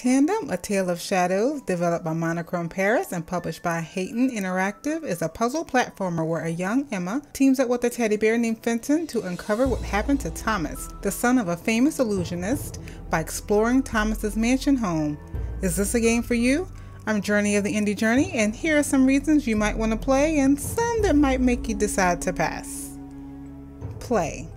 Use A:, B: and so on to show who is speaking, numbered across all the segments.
A: Tandem, A Tale of Shadows, developed by Monochrome Paris and published by Hatinh Interactive, is a puzzle platformer where a young Emma teams up with a teddy bear named Fenton to uncover what happened to Thomas, the son of a famous illusionist, by exploring Thomas's mansion home. Is this a game for you? I'm Jurnee of the Indie Jurnee, and here are some reasons you might want to play and some that might make you decide to pass. Play.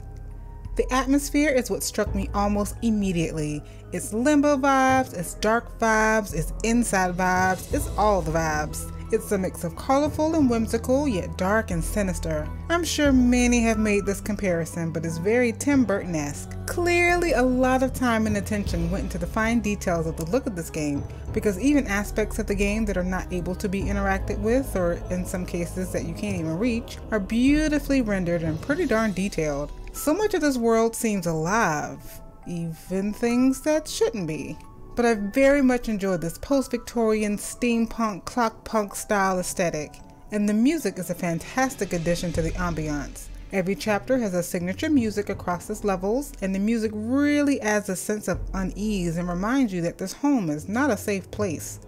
A: The atmosphere is what struck me almost immediately. It's limbo vibes, it's Darq vibes, it's inside vibes, it's all the vibes. It's a mix of colorful and whimsical, yet dark and sinister. I'm sure many have made this comparison, but it's very Tim Burton-esque. Clearly, a lot of time and attention went into the fine details of the look of this game, because even aspects of the game that are not able to be interacted with, or in some cases that you can't even reach, are beautifully rendered and pretty darn detailed. So much of this world seems alive, even things that shouldn't be. But I very much enjoyed this post-Victorian steampunk clock punk style aesthetic, and the music is a fantastic addition to the ambiance. Every chapter has a signature music across its levels, and the music really adds a sense of unease and reminds you that this home is not a safe place.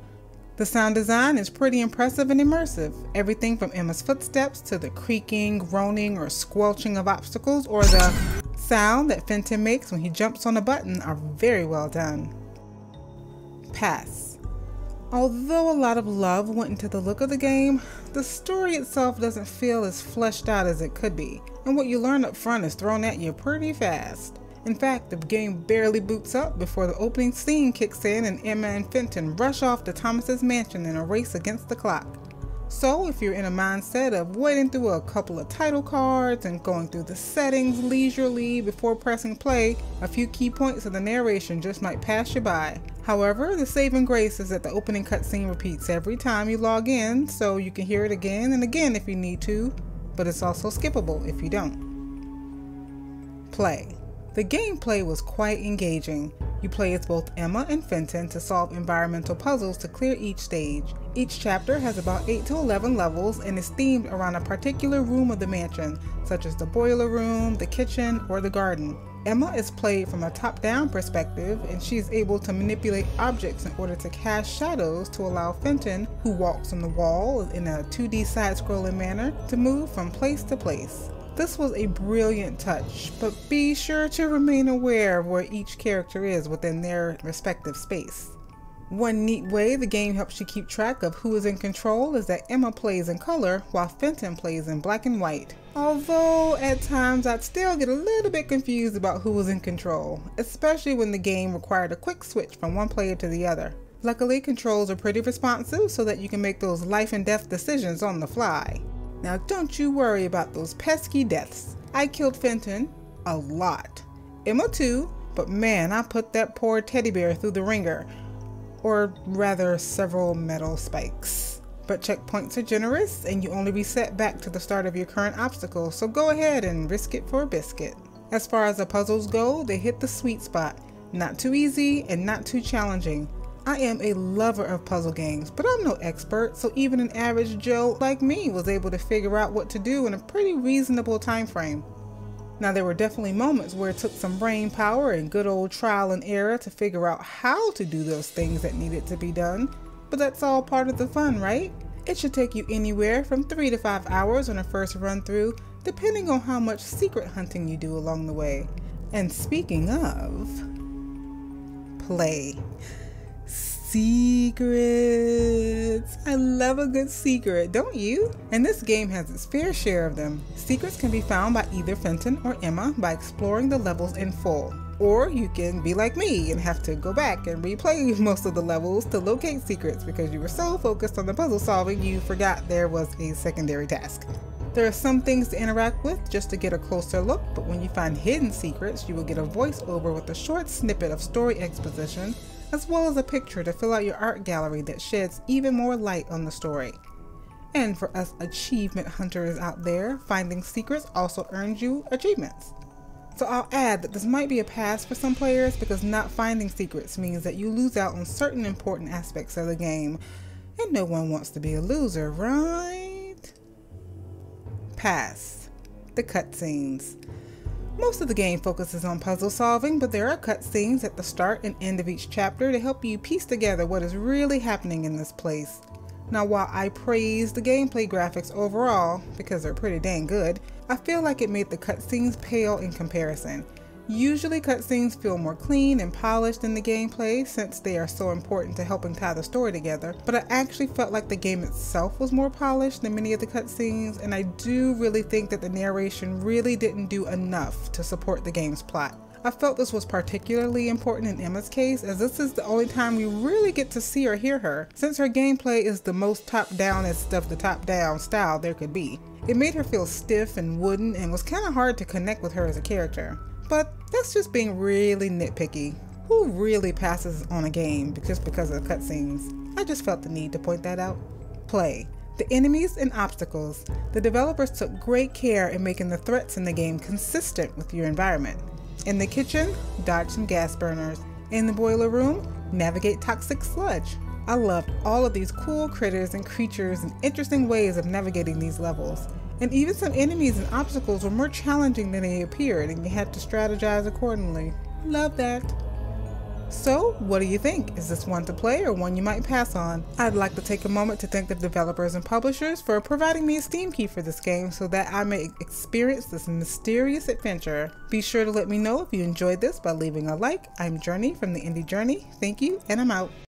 A: The sound design is pretty impressive and immersive. Everything from Emma's footsteps to the creaking, groaning, or squelching of obstacles, or the sound that Fenton makes when he jumps on a button are very well done. Pass. Although a lot of love went into the look of the game, the story itself doesn't feel as fleshed out as it could be, and what you learn up front is thrown at you pretty fast. In fact, the game barely boots up before the opening scene kicks in and Emma and Fenton rush off to Thomas's mansion in a race against the clock. So if you're in a mindset of wading through a couple of title cards and going through the settings leisurely before pressing play, a few key points of the narration just might pass you by. However, the saving grace is that the opening cutscene repeats every time you log in, so you can hear it again and again if you need to, but it's also skippable if you don't. Play. The gameplay was quite engaging. You play as both Emma and Fenton to solve environmental puzzles to clear each stage. Each chapter has about 8 to 11 levels and is themed around a particular room of the mansion, such as the boiler room, the kitchen, or the garden. Emma is played from a top-down perspective and she is able to manipulate objects in order to cast shadows to allow Fenton, who walks on the wall in a 2D side-scrolling manner, to move from place to place. This was a brilliant touch, but be sure to remain aware of where each character is within their respective space. One neat way the game helps you keep track of who is in control is that Emma plays in color while Fenton plays in black and white. Although at times I'd still get a little bit confused about who was in control, especially when the game required a quick switch from one player to the other. Luckily controls are pretty responsive so that you can make those life and death decisions on the fly. Now don't you worry about those pesky deaths. I killed Fenton a lot. Emma too, but man, I put that poor teddy bear through the ringer. Or rather, several metal spikes. But checkpoints are generous and you only reset back to the start of your current obstacle, so go ahead and risk it for a biscuit. As far as the puzzles go, they hit the sweet spot. Not too easy and not too challenging. I am a lover of puzzle games, but I'm no expert, so even an average Joe like me was able to figure out what to do in a pretty reasonable time frame. Now there were definitely moments where it took some brain power and good old trial and error to figure out how to do those things that needed to be done, but that's all part of the fun, right? It should take you anywhere from 3 to 5 hours on a first run through, depending on how much secret hunting you do along the way. And speaking of, play. Secrets! I love a good secret, don't you? And this game has its fair share of them. Secrets can be found by either Fenton or Emma by exploring the levels in full. Or you can be like me and have to go back and replay most of the levels to locate secrets because you were so focused on the puzzle solving you forgot there was a secondary task. There are some things to interact with just to get a closer look, but when you find hidden secrets, you will get a voiceover with a short snippet of story exposition as well as a picture to fill out your art gallery that sheds even more light on the story. And for us achievement hunters out there, finding secrets also earns you achievements. So I'll add that this might be a pass for some players because not finding secrets means that you lose out on certain important aspects of the game, and no one wants to be a loser, right? Pass. The cutscenes. Most of the game focuses on puzzle solving, but there are cutscenes at the start and end of each chapter to help you piece together what is really happening in this place. Now, while I praise the gameplay graphics overall, because they're pretty dang good, I feel like it made the cutscenes pale in comparison. Usually cutscenes feel more clean and polished than the gameplay since they are so important to helping tie the story together, but I actually felt like the game itself was more polished than many of the cutscenes, and I do really think that the narration really didn't do enough to support the game's plot. I felt this was particularly important in Emma's case as this is the only time we really get to see or hear her, since her gameplay is the most top-downest of the top-down style there could be. It made her feel stiff and wooden and was kinda hard to connect with her as a character. But that's just being really nitpicky. Who really passes on a game just because of the cutscenes? I just felt the need to point that out. Play. The enemies and obstacles. The developers took great care in making the threats in the game consistent with your environment. In the kitchen, dodge some gas burners. In the boiler room, navigate toxic sludge. I loved all of these cool critters and creatures and interesting ways of navigating these levels. And even some enemies and obstacles were more challenging than they appeared, and you had to strategize accordingly. Love that. So, what do you think? Is this one to play or one you might pass on? I'd like to take a moment to thank the developers and publishers for providing me a Steam key for this game so that I may experience this mysterious adventure. Be sure to let me know if you enjoyed this by leaving a like. I'm Jurnee from the Indie Jurnee. Thank you, and I'm out.